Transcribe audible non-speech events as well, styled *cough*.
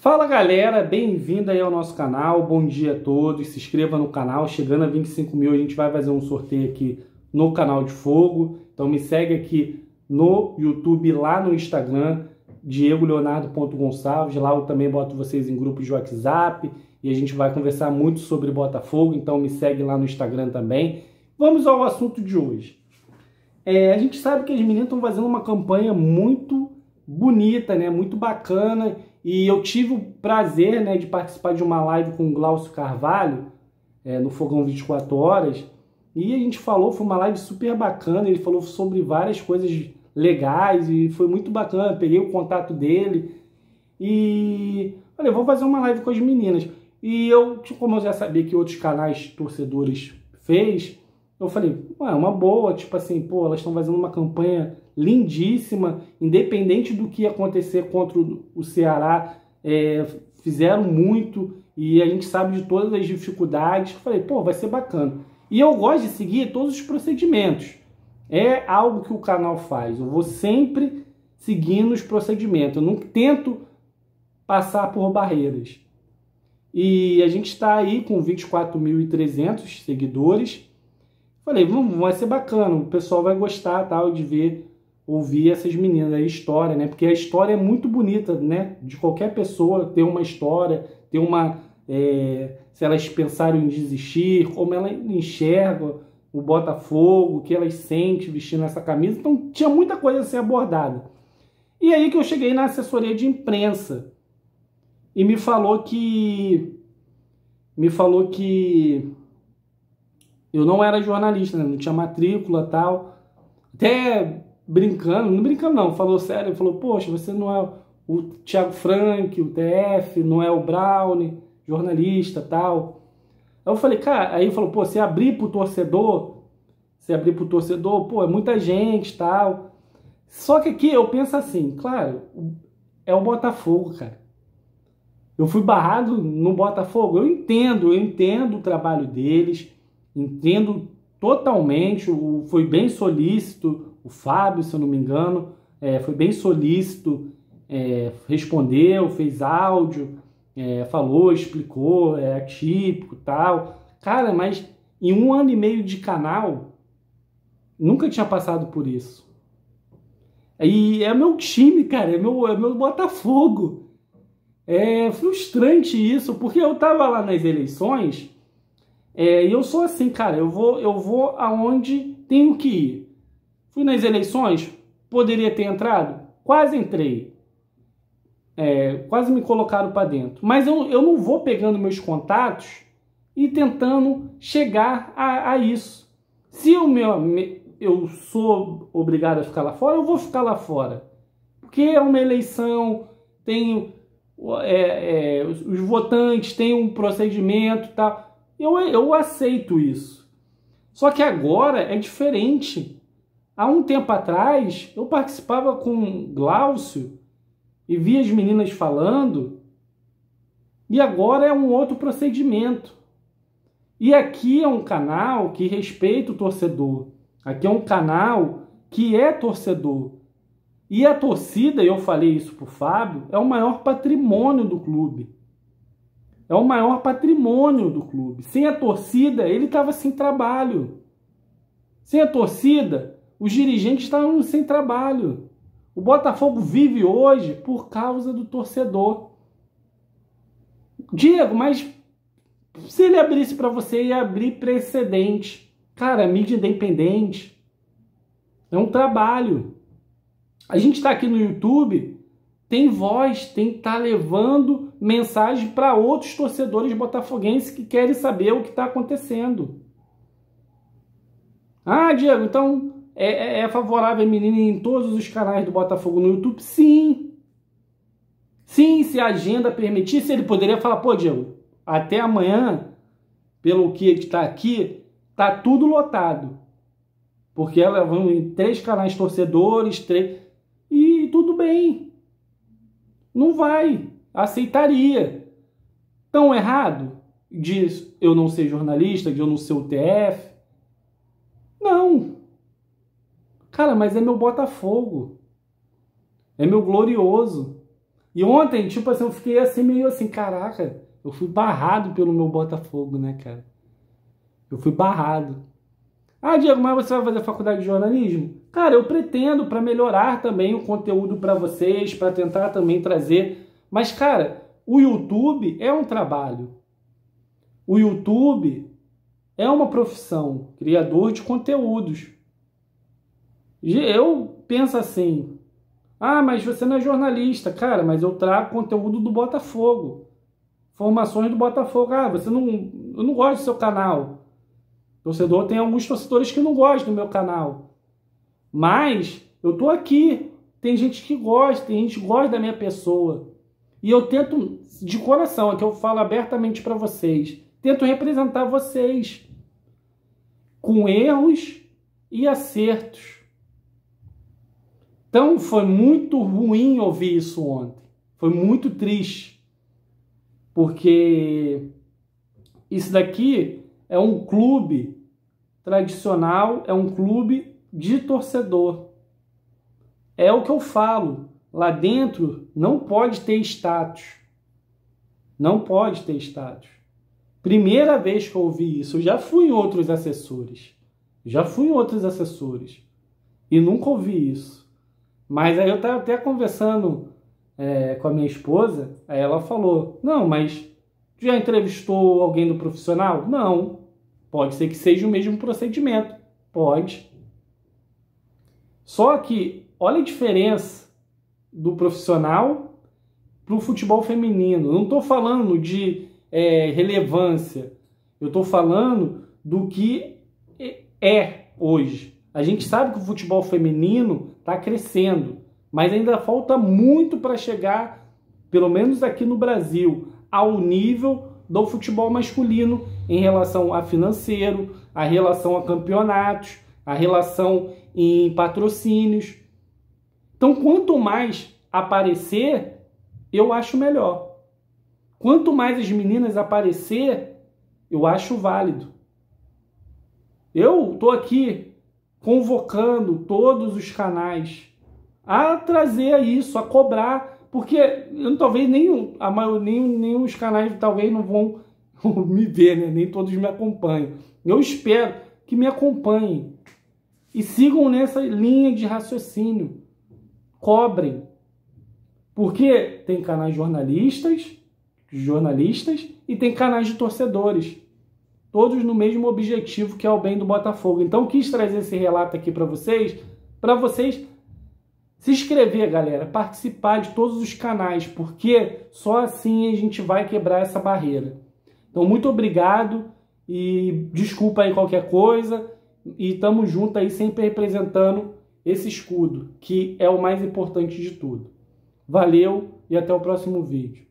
Fala galera, bem-vindo aí ao nosso canal, bom dia a todos, se inscreva no canal, chegando a 25 mil a gente vai fazer um sorteio aqui no canal de fogo, então me segue aqui no YouTube, lá no Instagram, diegoleonardo.gonçalves, lá eu também boto vocês em grupos de WhatsApp e a gente vai conversar muito sobre Botafogo, então me segue lá no Instagram também. Vamos ao assunto de hoje. É, a gente sabe que as meninas estão fazendo uma campanha muito bonita, né, muito bacana, e eu tive o prazer né, de participar de uma live com o Glaucio Carvalho, é, no Fogão 24 Horas, e a gente falou, foi uma live super bacana, ele falou sobre várias coisas legais e foi muito bacana. Peguei o contato dele e falei, vou fazer uma live com as meninas. E eu, como eu já sabia que outros canais torcedores fez, eu falei, é uma boa, tipo assim, pô, elas estão fazendo uma campanha lindíssima, independente do que acontecer contra o Ceará, é, fizeram muito e a gente sabe de todas as dificuldades. Eu falei, pô, vai ser bacana. E eu gosto de seguir todos os procedimentos. É algo que o canal faz. Eu vou sempre seguindo os procedimentos. Eu não tento passar por barreiras. E a gente está aí com 24.300 seguidores. Falei, vai ser bacana, o pessoal vai gostar tal de ver, ouvir essas meninas, a história, né? Porque a história é muito bonita, né? De qualquer pessoa ter uma história, ter uma. É, se elas pensaram em desistir, como ela enxerga o Botafogo, o que elas sentem vestindo essa camisa. Então tinha muita coisa a ser abordada. E aí que eu cheguei na assessoria de imprensa e me falou que me falou que eu não era jornalista, né? não tinha matrícula tal. Até brincando, não brincando não, falou sério, falou, poxa, você não é o Thiago Frank, o TF, não é o Brown, jornalista tal. Aí eu falei, cara, aí falou, pô, se abrir pro torcedor, se abrir pro torcedor, pô, é muita gente tal. Só que aqui eu penso assim, claro, é o Botafogo, cara. Eu fui barrado no Botafogo, eu entendo, eu entendo o trabalho deles, entendo totalmente, o, foi bem solícito, o Fábio, se eu não me engano, é, foi bem solícito, é, respondeu, fez áudio, é, falou, explicou, é atípico tal. Cara, mas em um ano e meio de canal, nunca tinha passado por isso. E é meu time, cara, é meu, é meu Botafogo. É frustrante isso, porque eu tava lá nas eleições é, e eu sou assim, cara, eu vou, eu vou aonde tenho que ir. Fui nas eleições, poderia ter entrado? Quase entrei. É, quase me colocaram para dentro. Mas eu, eu não vou pegando meus contatos e tentando chegar a, a isso. Se o meu, eu sou obrigado a ficar lá fora, eu vou ficar lá fora. Porque é uma eleição, tem é, é, os votantes têm um procedimento tal. Eu, eu aceito isso. Só que agora é diferente. Há um tempo atrás, eu participava com Glaucio e via as meninas falando, e agora é um outro procedimento. E aqui é um canal que respeita o torcedor. Aqui é um canal que é torcedor. E a torcida, eu falei isso para o Fábio, é o maior patrimônio do clube. É o maior patrimônio do clube. Sem a torcida, ele estava sem trabalho. Sem a torcida, os dirigentes estavam sem trabalho. O Botafogo vive hoje por causa do torcedor. Diego, mas se ele abrisse para você, ia abrir precedente. Cara, mídia independente é um trabalho. A gente está aqui no YouTube tem voz, tem que estar tá levando mensagem para outros torcedores botafoguenses que querem saber o que está acontecendo. Ah, Diego, então é, é, é favorável a menina em todos os canais do Botafogo no YouTube? Sim. Sim, se a agenda permitisse, ele poderia falar, pô, Diego, até amanhã, pelo que está aqui, tá tudo lotado. Porque ela vão em três canais torcedores, três. E tudo bem. Não vai. Aceitaria. Tão errado de eu não ser jornalista, de eu não ser o TF? Não. Cara, mas é meu Botafogo. É meu glorioso. E ontem, tipo assim, eu fiquei assim meio assim, caraca, eu fui barrado pelo meu Botafogo, né, cara? Eu fui barrado. Ah, Diego, mas você vai fazer faculdade de jornalismo? Cara, eu pretendo para melhorar também o conteúdo para vocês, para tentar também trazer. Mas, cara, o YouTube é um trabalho. O YouTube é uma profissão, criador de conteúdos. Eu penso assim: ah, mas você não é jornalista, cara, mas eu trago conteúdo do Botafogo. Formações do Botafogo. Ah, você não. Eu não gosto do seu canal. Torcedor tem alguns torcedores que não gostam do meu canal. Mas eu tô aqui. Tem gente que gosta, tem gente que gosta da minha pessoa. E eu tento, de coração, é que eu falo abertamente para vocês, tento representar vocês com erros e acertos. Então foi muito ruim ouvir isso ontem. Foi muito triste. Porque isso daqui é um clube tradicional, é um clube de torcedor. É o que eu falo. Lá dentro não pode ter status. Não pode ter status. Primeira vez que eu ouvi isso, eu já fui em outros assessores. Já fui em outros assessores. E nunca ouvi isso. Mas aí eu estava até conversando é, com a minha esposa, aí ela falou: Não, mas já entrevistou alguém do profissional? Não. Pode ser que seja o mesmo procedimento. Pode. Só que, olha a diferença do profissional para o futebol feminino. Não estou falando de é, relevância. Eu estou falando do que é hoje. A gente sabe que o futebol feminino está crescendo, mas ainda falta muito para chegar, pelo menos aqui no Brasil, ao nível do futebol masculino em relação a financeiro, a relação a campeonatos, a relação em patrocínios. Então, quanto mais aparecer, eu acho melhor. Quanto mais as meninas aparecer, eu acho válido. Eu estou aqui convocando todos os canais a trazer isso, a cobrar, porque eu, talvez nem, a maioria, nem, nem os canais talvez não vão *laughs* me ver, né? nem todos me acompanham. Eu espero que me acompanhem e sigam nessa linha de raciocínio. Cobrem. Porque tem canais jornalistas, jornalistas e tem canais de torcedores todos no mesmo objetivo que é o bem do Botafogo. Então quis trazer esse relato aqui para vocês, para vocês se inscrever, galera, participar de todos os canais, porque só assim a gente vai quebrar essa barreira. Então muito obrigado e desculpa aí qualquer coisa e tamo junto aí sempre representando esse escudo, que é o mais importante de tudo. Valeu e até o próximo vídeo.